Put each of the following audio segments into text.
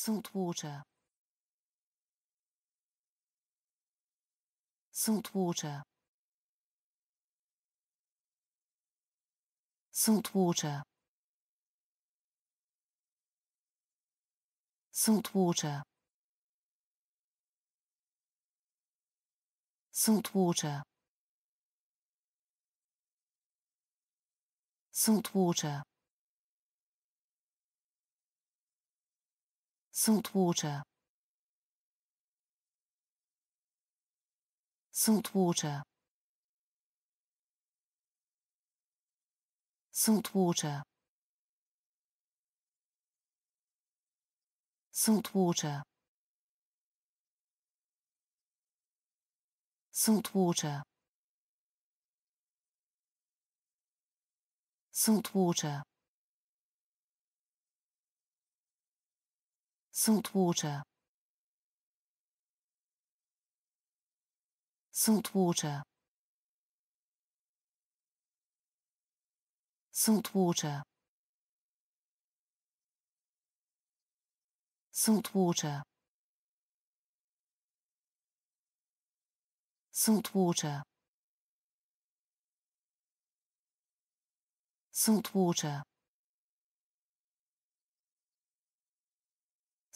salt water. Salt water. Salt water. Salt water. Salt water. Salt water salt water. Salt water. Salt water. Salt water. Salt water. Salt water salt water. Salt water. Salt water. Salt water. Salt water. Salt water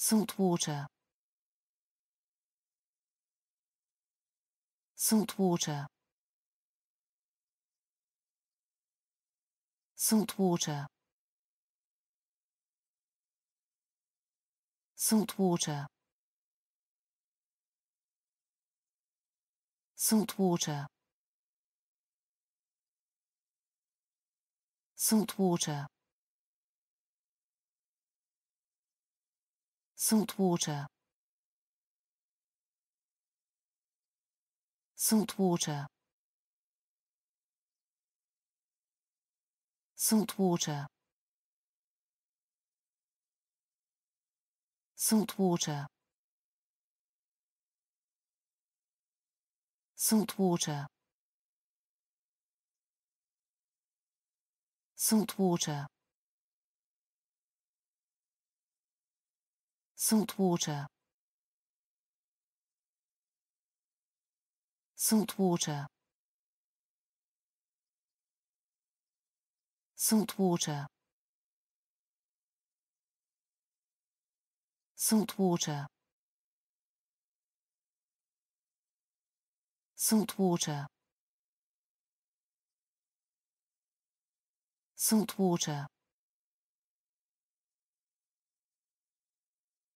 salt water. Salt water. Salt water. Salt water. Salt water. Salt water salt water. Salt water. Salt water. Salt water. Salt water. Salt water salt water. Salt water. Salt water. Salt water. Salt water. Salt water